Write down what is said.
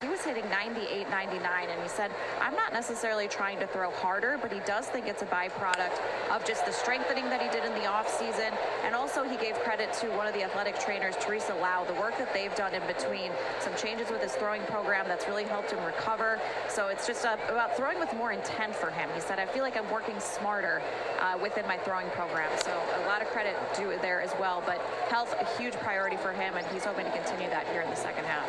He was hitting 98, 99, and he said, I'm not necessarily trying to throw harder, but he does think it's a byproduct of just the strengthening that he did in the offseason. And also, he gave credit to one of the athletic trainers, Theresa Lau, the work that they've done in between, some changes with his throwing program that's really helped him recover. So it's just uh, about throwing with more intent for him. He said, I feel like I'm working smarter uh, within my throwing program. So a lot of credit due there as well. But health, a huge priority for him, and he's hoping to continue that here in the second half.